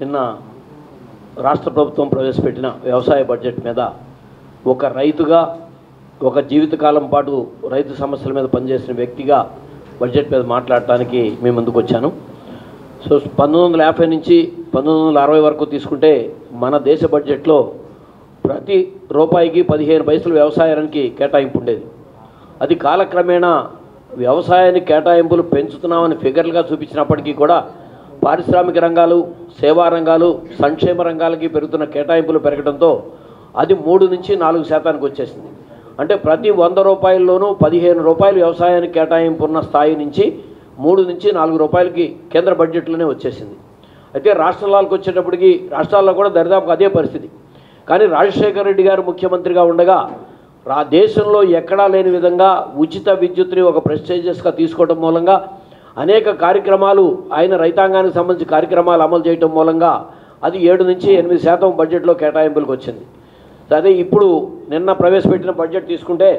నిన్న రాష్ట్ర ప్రభుత్వం ప్రవేశపెట్టిన వ్యవసాయ బడ్జెట్ మీద ఒక రైతుగా ఒక జీవితకాలం పాటు రైతు సమస్యల మీద పనిచేసిన వ్యక్తిగా బడ్జెట్ మీద మాట్లాడటానికి మేము ముందుకు వచ్చాను. సో పంతొమ్మిది వందల యాభై నుంచి పంతొమ్మిది వందల అరవై వరకు తీసుకుంటే మన దేశ బడ్జెట్లో ప్రతి రూపాయికి పదిహేను పైసలు వ్యవసాయానికి కేటాయింపు ఉండేది. అది కాలక్రమేణా వ్యవసాయానికి కేటాయింపులు పెంచుతున్నామని ఫిగర్లుగా చూపించినప్పటికీ కూడా పారిశ్రామిక రంగాలు సేవా రంగాలు సంక్షేమ రంగాలకి పెరుగుతున్న కేటాయింపులు పెరగడంతో అది మూడు నుంచి నాలుగు శాతానికి వచ్చేసింది. అంటే ప్రతి వంద రూపాయల్లోనూ పదిహేను రూపాయలు వ్యవసాయానికి కేటాయింపు ఉన్న స్థాయి నుంచి మూడు నుంచి నాలుగు రూపాయలకి కేంద్ర బడ్జెట్లోనే వచ్చేసింది. అయితే రాష్ట్రాలకు వచ్చేటప్పటికి రాష్ట్రాల్లో కూడా దరిదాపు అదే పరిస్థితి. కానీ రాజశేఖర రెడ్డి గారు ముఖ్యమంత్రిగా ఉండగా రా దేశంలో ఎక్కడా లేని విధంగా ఉచిత విద్యుత్ని ఒక ప్రెస్టేజియస్గా తీసుకోవడం మూలంగా అనేక కార్యక్రమాలు ఆయన రైతాంగానికి సంబంధించి కార్యక్రమాలు అమలు చేయడం మూలంగా అది ఏడు నుంచి ఎనిమిది శాతం బడ్జెట్లో కేటాయింపులకు వచ్చింది. అదే ఇప్పుడు నిన్న ప్రవేశపెట్టిన బడ్జెట్ తీసుకుంటే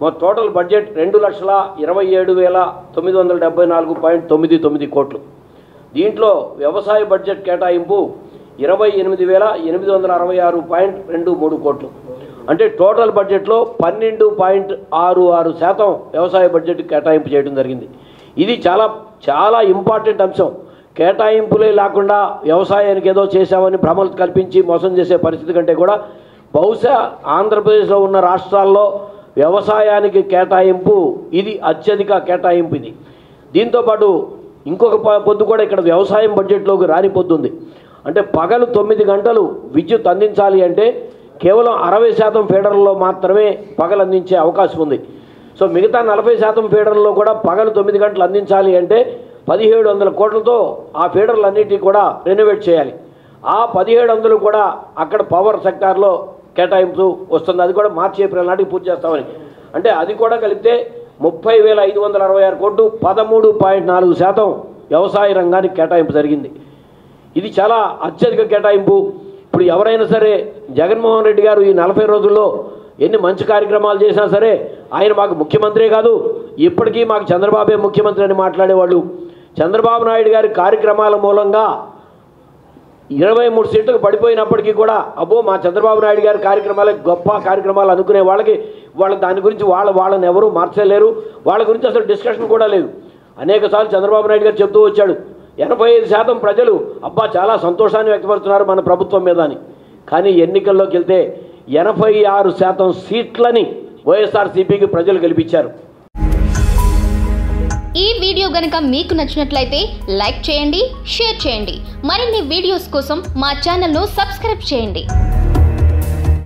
మా టోటల్ బడ్జెట్ రెండు లక్షల ఇరవై ఏడు వేల తొమ్మిది వందల డెబ్బై నాలుగు పాయింట్ తొమ్మిది తొమ్మిది కోట్లు. దీంట్లో వ్యవసాయ బడ్జెట్ కేటాయింపు ఇరవై ఎనిమిది వేల ఎనిమిది వందల అరవై ఆరు పాయింట్ రెండు మూడు కోట్లు. అంటే టోటల్ బడ్జెట్లో పన్నెండు పాయింట్ ఆరు ఆరు శాతం వ్యవసాయ బడ్జెట్ కేటాయింపు చేయడం జరిగింది. ఇది చాలా చాలా ఇంపార్టెంట్ అంశం. కేటాయింపులే లేకుండా వ్యవసాయానికి ఏదో చేశామని భ్రమలు కల్పించి మోసం చేసే పరిస్థితి కంటే కూడా బహుశా ఆంధ్రప్రదేశ్లో ఉన్న రాష్ట్రాల్లో వ్యవసాయానికి కేటాయింపు ఇది అత్యధిక కేటాయింపు ఇది. దీంతోపాటు ఇంకొక ప- పొద్దు కూడా ఇక్కడ వ్యవసాయం బడ్జెట్లోకి రాని పొద్దుంది అంటే పగలు తొమ్మిది గంటలు విద్యుత్ అందించాలి అంటే కేవలం అరవై శాతం ఫీడర్లలో మాత్రమే పగలు అందించే అవకాశం ఉంది. సో మిగతా నలభై శాతం ఫీడర్లలో కూడా పగలు తొమ్మిది గంటలు అందించాలి అంటే పదిహేడు వందల కోట్లతో ఆ ఫీడర్లన్నిటినీ కూడా రెనోవేట్ చేయాలి. ఆ పదిహేడు వందలు కూడా అక్కడ పవర్ సెక్టార్లో కేటాయింపు వస్తుంది. అది కూడా మార్చి ఏప్రిల్ నాటికి పూర్తి చేస్తామని. అంటే అది కూడా కలిపితే ముప్పై వేల ఐదు వందల అరవై ఆరు కోట్లు పదమూడు పాయింట్ నాలుగు శాతం వ్యవసాయ రంగానికి కేటాయింపు జరిగింది. ఇది చాలా అత్యధిక కేటాయింపు. ఇప్పుడు ఎవరైనా సరే జగన్మోహన్ రెడ్డి గారు ఈ నలభై రోజుల్లో ఎన్ని మంచి కార్యక్రమాలు చేసినా సరే ఆయన మాకు ముఖ్యమంత్రే కాదు. ఇప్పటికీ మాకు చంద్రబాబే ముఖ్యమంత్రి అని మాట్లాడేవాళ్ళు. చంద్రబాబు నాయుడు గారి కార్యక్రమాల మూలంగా ఇరవై మూడు సీట్లకు పడిపోయినప్పటికీ కూడా అబ్బో మా చంద్రబాబు నాయుడు గారి కార్యక్రమాలే గొప్ప కార్యక్రమాలు అనుకునే వాళ్ళకి వాళ్ళ దాని గురించి వాళ్ళ వాళ్ళని ఎవరు మార్చలేరు. వాళ్ళ గురించి అసలు డిస్కషన్ కూడా లేదు. అనేక సార్లు చంద్రబాబు నాయుడు గారు చెప్తూ వచ్చాడు ఎనభై ఐదు శాతం ప్రజలు అబ్బా చాలా సంతోషాన్ని వ్యక్తపరుస్తున్నారు మన ప్రభుత్వం మీద అని. కానీ ఎన్నికల్లోకి వెళ్తే ఎనభై ఆరు శాతం సీట్లని వైఎస్ఆర్సీపీకి ప్రజలు గెలిపించారు. ఈ వీడియో గనక మీకు నచ్చినట్లయితే లైక్ చేయండి షేర్ చేయండి. మరిన్ని వీడియోస్ కోసం మా ఛానల్ను సబ్స్క్రైబ్ చేయండి.